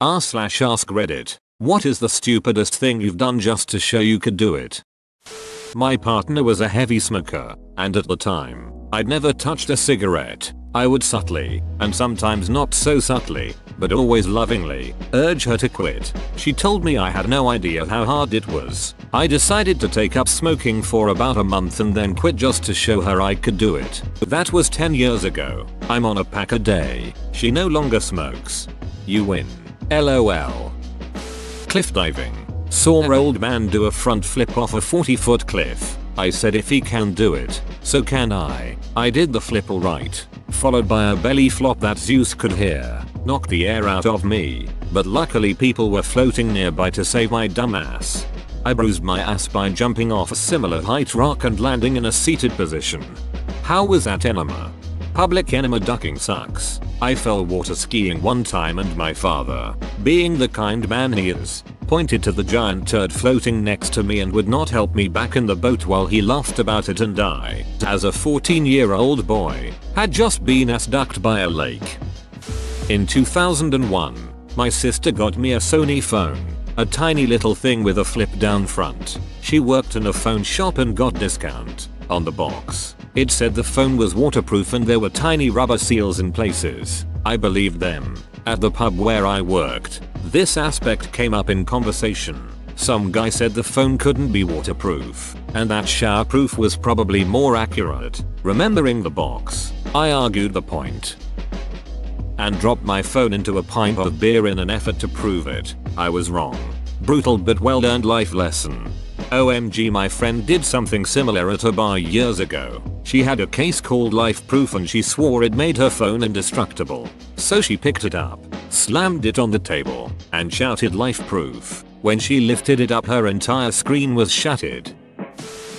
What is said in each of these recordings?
r slash ask reddit. What is the stupidest thing you've done just to show you could do it? My partner was a heavy smoker, and at the time, I'd never touched a cigarette. I would subtly, and sometimes not so subtly, but always lovingly, urge her to quit. She told me I had no idea how hard it was. I decided to take up smoking for about a month and then quit just to show her I could do it. That was 10 years ago. I'm on a pack a day. She no longer smokes. You win. LOL. Cliff diving. Saw old man do a front flip off a 40 foot cliff. I said if he can do it, so can I. I did the flip alright. Followed by a belly flop that Zeus could hear. Knocked the air out of me. But luckily people were floating nearby to save my dumb ass. I bruised my ass by jumping off a similar height rock and landing in a seated position. How was that enema? Public enema ducking sucks. I fell water skiing one time and my father, being the kind man he is, pointed to the giant turd floating next to me and would not help me back in the boat while he laughed about it and I, as a 14 year old boy, had just been ass ducked by a lake. In 2001, my sister got me a Sony phone. A tiny little thing with a flip down front. She worked in a phone shop and got discount. On the box, it said the phone was waterproof and there were tiny rubber seals in places. I believed them. At the pub where I worked, this aspect came up in conversation. Some guy said the phone couldn't be waterproof, and that showerproof was probably more accurate. Remembering the box, I argued the point and dropped my phone into a pint of beer in an effort to prove it. I was wrong. Brutal but well earned life lesson. OMG my friend did something similar at a bar years ago. She had a case called Life Proof and she swore it made her phone indestructible. So she picked it up, slammed it on the table, and shouted Life Proof. When she lifted it up her entire screen was shattered.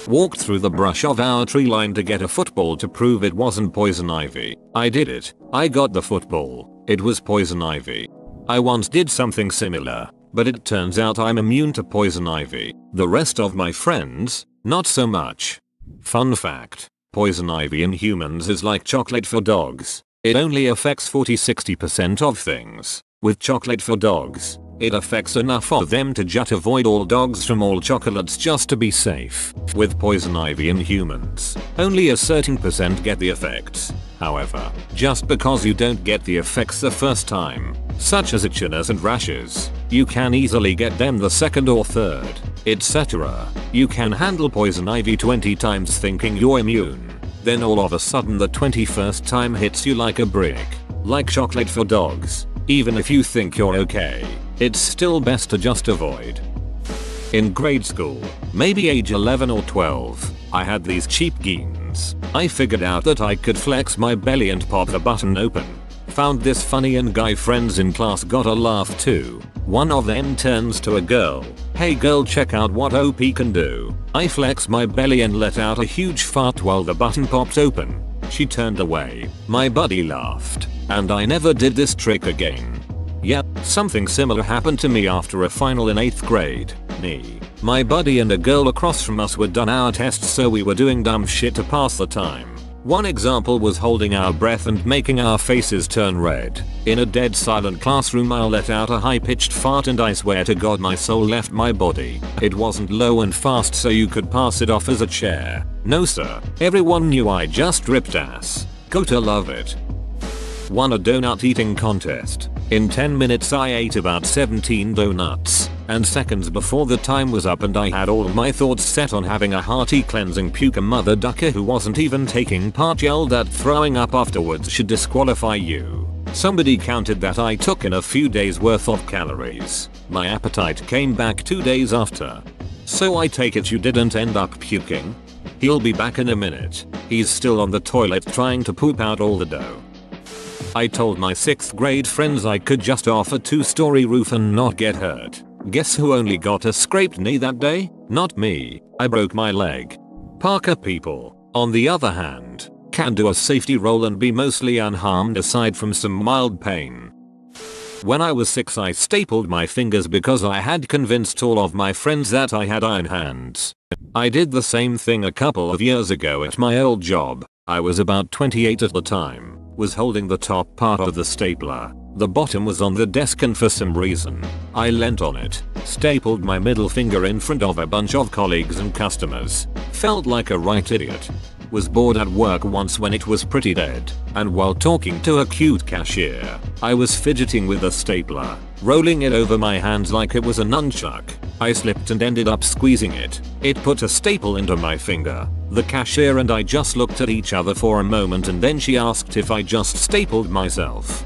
Walked through the brush of our tree line to get a football to prove it wasn't poison ivy. I did it. I got the football. It was poison ivy. I once did something similar, but it turns out I'm immune to poison ivy. The rest of my friends, not so much. Fun fact. Poison ivy in humans is like chocolate for dogs. It only affects 40-60% of things. With chocolate for dogs, it affects enough of them to just avoid all dogs from all chocolates just to be safe. With poison ivy in humans, only a certain percent get the effects. However, just because you don't get the effects the first time, such as itchiness and rashes, you can easily get them the second or third, etc. You can handle poison ivy 20 times thinking you're immune. Then all of a sudden the 21st time hits you like a brick. Like chocolate for dogs. Even if you think you're okay, it's still best to just avoid. In grade school, maybe age 11 or 12, I had these cheap I figured out that I could flex my belly and pop the button open. Found this funny and guy friends in class got a laugh too. One of them turns to a girl. Hey girl check out what OP can do. I flex my belly and let out a huge fart while the button pops open. She turned away. My buddy laughed. And I never did this trick again. Yep, something similar happened to me after a final in 8th grade. Me, my buddy and a girl across from us were done our tests so we were doing dumb shit to pass the time. One example was holding our breath and making our faces turn red. In a dead silent classroom I let out a high pitched fart and I swear to god my soul left my body. It wasn't low and fast so you could pass it off as a chair. No sir, everyone knew I just ripped ass. Go to love it. Won a donut eating contest. In 10 minutes I ate about 17 donuts, and seconds before the time was up and I had all my thoughts set on having a hearty cleansing puke a mother ducker who wasn't even taking part yelled that throwing up afterwards should disqualify you. Somebody counted that I took in a few days worth of calories. My appetite came back 2 days after. So I take it you didn't end up puking? He'll be back in a minute. He's still on the toilet trying to poop out all the dough. I told my 6th grade friends I could just off a 2 story roof and not get hurt. Guess who only got a scraped knee that day? Not me. I broke my leg. Parkour people, on the other hand, can do a safety roll and be mostly unharmed aside from some mild pain. When I was 6 I stapled my fingers because I had convinced all of my friends that I had iron hands. I did the same thing a couple of years ago at my old job. I was about 28 at the time. was holding the top part of the stapler. The bottom was on the desk and for some reason, I leant on it, stapled my middle finger in front of a bunch of colleagues and customers. Felt like a right idiot. Was bored at work once when it was pretty dead, and while talking to a cute cashier, I was fidgeting with a stapler, rolling it over my hands like it was a nunchuck. I slipped and ended up squeezing it. It put a staple into my finger. The cashier and I just looked at each other for a moment and then she asked if I just stapled myself.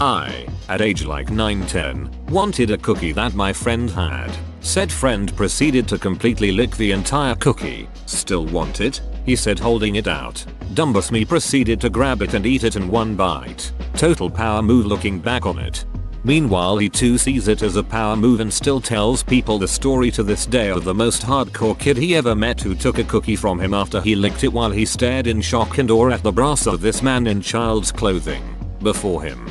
I, at age like 9-10, wanted a cookie that my friend had. Said friend proceeded to completely lick the entire cookie. Still want it? He said holding it out. Dumbus me proceeded to grab it and eat it in one bite. Total power move looking back on it. Meanwhile he too sees it as a power move and still tells people the story to this day of the most hardcore kid he ever met who took a cookie from him after he licked it while he stared in shock and awe at the brass of this man in child's clothing. Before him.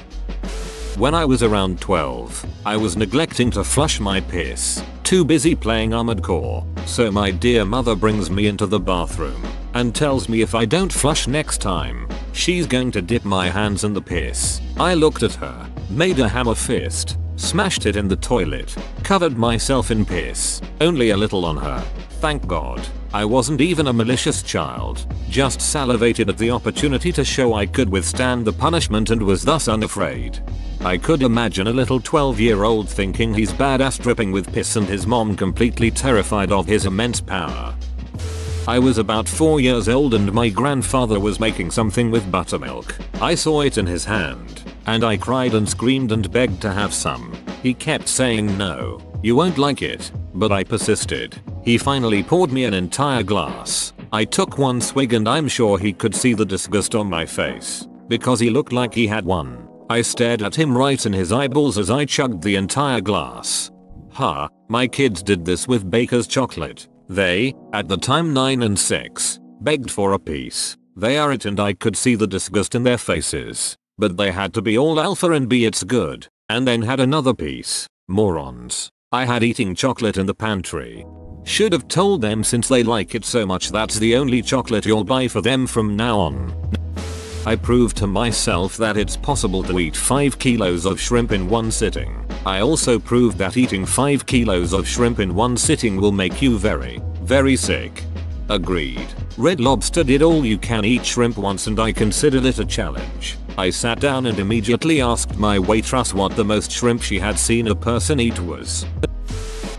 When I was around 12, I was neglecting to flush my piss, too busy playing Armored Core, so my dear mother brings me into the bathroom and tells me if I don't flush next time, she's going to dip my hands in the piss. I looked at her, made a hammer fist, smashed it in the toilet, covered myself in piss, only a little on her. Thank god. I wasn't even a malicious child, just salivated at the opportunity to show I could withstand the punishment and was thus unafraid. I could imagine a little 12 year old thinking he's badass dripping with piss and his mom completely terrified of his immense power. I was about 4 years old and my grandfather was making something with buttermilk. I saw it in his hand, and I cried and screamed and begged to have some. He kept saying no, you won't like it, but I persisted. He finally poured me an entire glass. I took one swig and I'm sure he could see the disgust on my face, because he looked like he had one. I stared at him right in his eyeballs as I chugged the entire glass. Ha, my kids did this with Baker's chocolate. They, at the time 9 and 6, begged for a piece. They are it and I could see the disgust in their faces. But they had to be all alpha and be it's good, and then had another piece. Morons. I had eating chocolate in the pantry. Should have told them since they like it so much that's the only chocolate you'll buy for them from now on. I proved to myself that it's possible to eat 5 kilos of shrimp in one sitting. I also proved that eating 5 kilos of shrimp in one sitting will make you very, very sick. Agreed. Red Lobster did all you can eat shrimp once and I considered it a challenge. I sat down and immediately asked my waitress what the most shrimp she had seen a person eat was.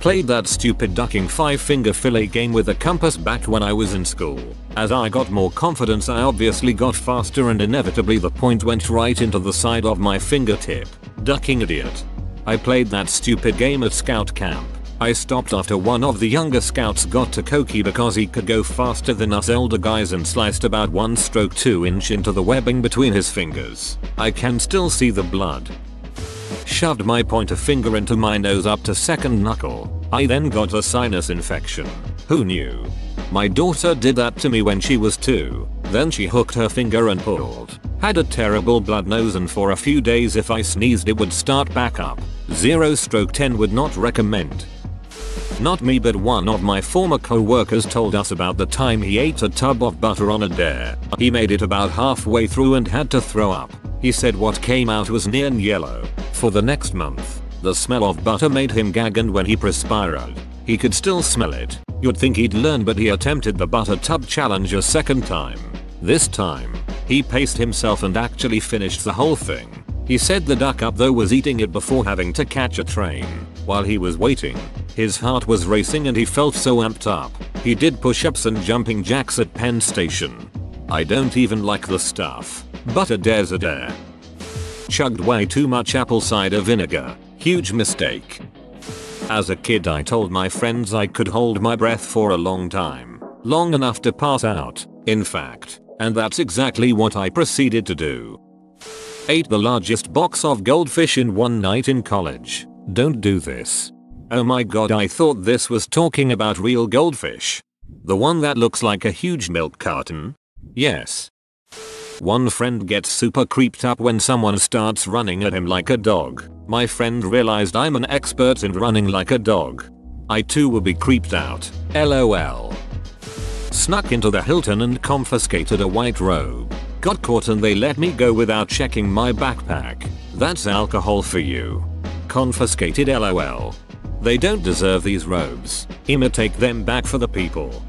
Played that stupid ducking 5 finger fillet game with a compass back when I was in school. As I got more confidence I obviously got faster and inevitably the point went right into the side of my fingertip. Ducking idiot. I played that stupid game at scout camp. I stopped after one of the younger scouts got to Koki because he could go faster than us elder guys and sliced about 1 stroke 2 inch into the webbing between his fingers. I can still see the blood shoved my pointer finger into my nose up to second knuckle. I then got a sinus infection. Who knew? My daughter did that to me when she was 2. Then she hooked her finger and pulled. Had a terrible blood nose and for a few days if I sneezed it would start back up. 0 stroke 10 would not recommend. Not me but one of my former co-workers told us about the time he ate a tub of butter on a dare. He made it about halfway through and had to throw up. He said what came out was neon yellow. For the next month, the smell of butter made him gag and when he perspired, he could still smell it. You'd think he'd learn but he attempted the butter tub challenge a second time. This time, he paced himself and actually finished the whole thing. He said the duck up though was eating it before having to catch a train. While he was waiting, his heart was racing and he felt so amped up. He did push-ups and jumping jacks at Penn Station. I don't even like the stuff. But a dare's a dare. Chugged way too much apple cider vinegar. Huge mistake. As a kid I told my friends I could hold my breath for a long time. Long enough to pass out, in fact. And that's exactly what I proceeded to do. Ate the largest box of goldfish in one night in college. Don't do this. Oh my god I thought this was talking about real goldfish. The one that looks like a huge milk carton? Yes, one friend gets super creeped up when someone starts running at him like a dog. My friend realized I'm an expert in running like a dog. I too will be creeped out. LOL. Snuck into the Hilton and confiscated a white robe. Got caught and they let me go without checking my backpack. That's alcohol for you. Confiscated lol. They don't deserve these robes. Imitate them back for the people.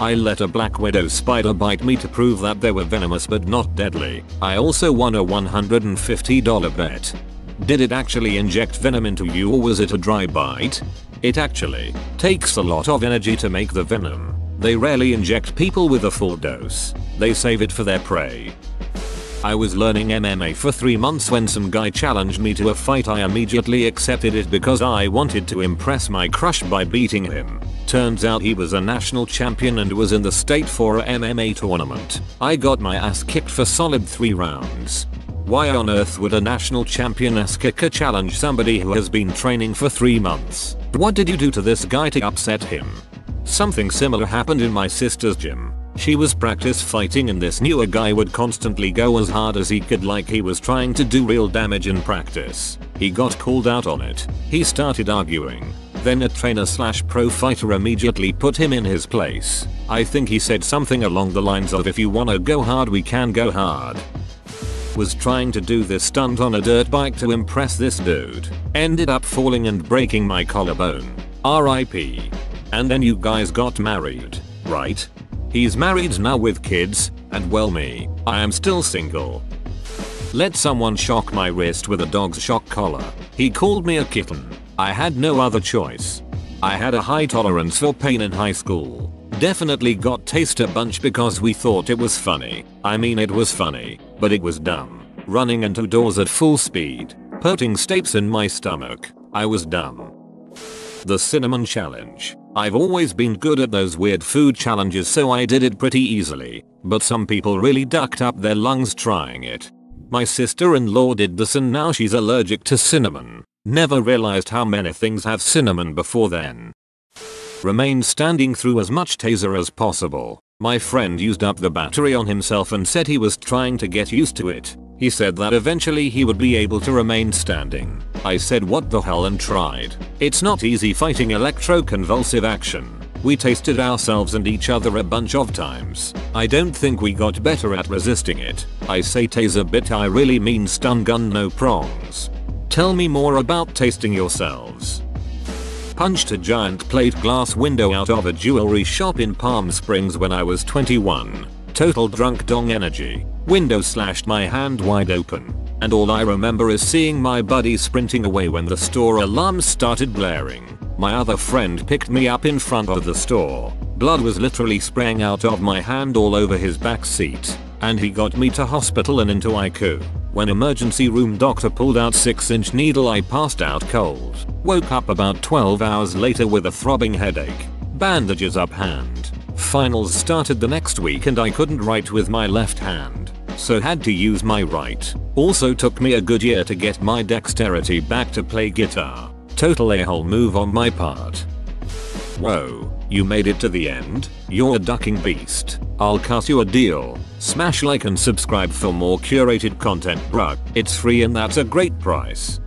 I let a black widow spider bite me to prove that they were venomous but not deadly. I also won a $150 bet. Did it actually inject venom into you or was it a dry bite? It actually takes a lot of energy to make the venom. They rarely inject people with a full dose. They save it for their prey. I was learning MMA for 3 months when some guy challenged me to a fight I immediately accepted it because I wanted to impress my crush by beating him. Turns out he was a national champion and was in the state for a MMA tournament. I got my ass kicked for solid 3 rounds. Why on earth would a national champion ass kicker challenge somebody who has been training for 3 months? What did you do to this guy to upset him? Something similar happened in my sister's gym. She was practice fighting and this newer guy would constantly go as hard as he could like he was trying to do real damage in practice. He got called out on it. He started arguing. Then a trainer slash pro fighter immediately put him in his place. I think he said something along the lines of if you wanna go hard we can go hard. Was trying to do this stunt on a dirt bike to impress this dude. Ended up falling and breaking my collarbone. RIP. And then you guys got married, right? He's married now with kids, and well me, I am still single. Let someone shock my wrist with a dog's shock collar. He called me a kitten. I had no other choice. I had a high tolerance for pain in high school. Definitely got tased a bunch because we thought it was funny. I mean it was funny, but it was dumb. Running into doors at full speed. Putting stapes in my stomach. I was dumb. The cinnamon challenge. I've always been good at those weird food challenges so I did it pretty easily, but some people really ducked up their lungs trying it. My sister-in-law did this and now she's allergic to cinnamon. Never realized how many things have cinnamon before then. Remained standing through as much taser as possible. My friend used up the battery on himself and said he was trying to get used to it. He said that eventually he would be able to remain standing. I said what the hell and tried. It's not easy fighting electroconvulsive action. We tasted ourselves and each other a bunch of times. I don't think we got better at resisting it. I say taser bit I really mean stun gun no prongs. Tell me more about tasting yourselves. Punched a giant plate glass window out of a jewelry shop in Palm Springs when I was 21. Total drunk dong energy. Window slashed my hand wide open. And all I remember is seeing my buddy sprinting away when the store alarm started blaring. My other friend picked me up in front of the store. Blood was literally spraying out of my hand all over his back seat. And he got me to hospital and into ICU. When emergency room doctor pulled out 6 inch needle I passed out cold. Woke up about 12 hours later with a throbbing headache. Bandages up hand. Finals started the next week and I couldn't write with my left hand so had to use my right. Also took me a good year to get my dexterity back to play guitar. Total a-hole move on my part. Whoa, you made it to the end? You're a ducking beast. I'll cut you a deal. Smash like and subscribe for more curated content bruh. It's free and that's a great price.